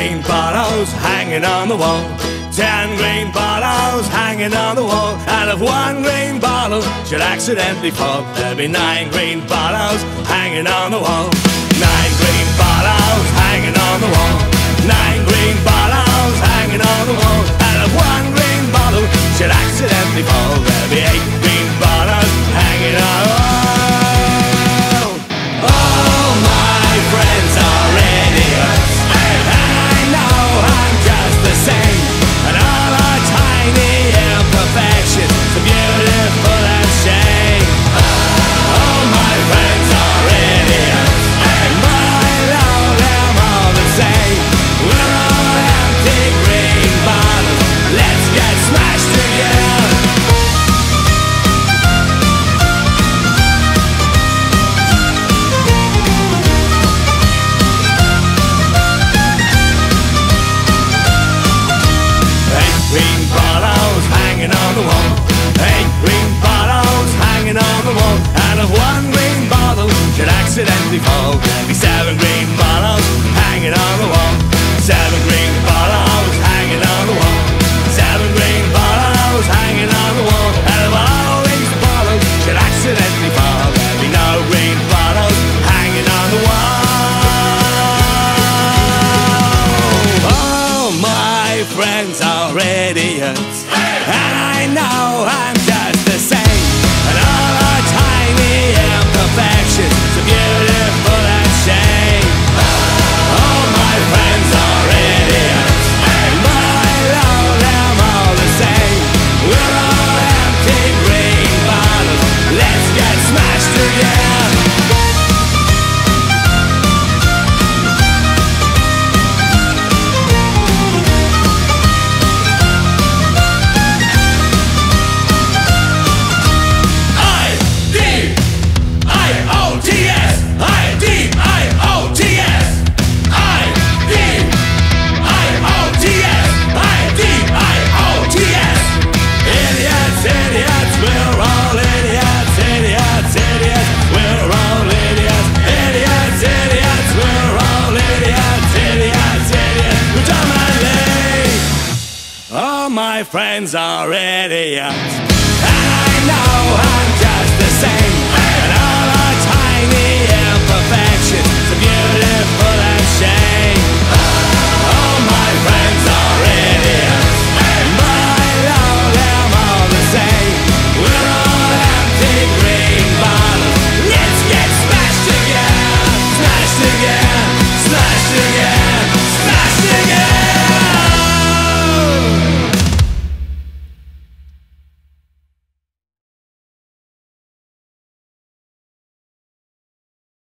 green bottles hanging on the wall. Ten green bottles hanging on the wall. And if one green bottle should accidentally fall, there'll be nine green bottles hanging on the wall. Rain Heavens already radiant, hey! and I know I'm my friends are idiots. And I know I'm just the same.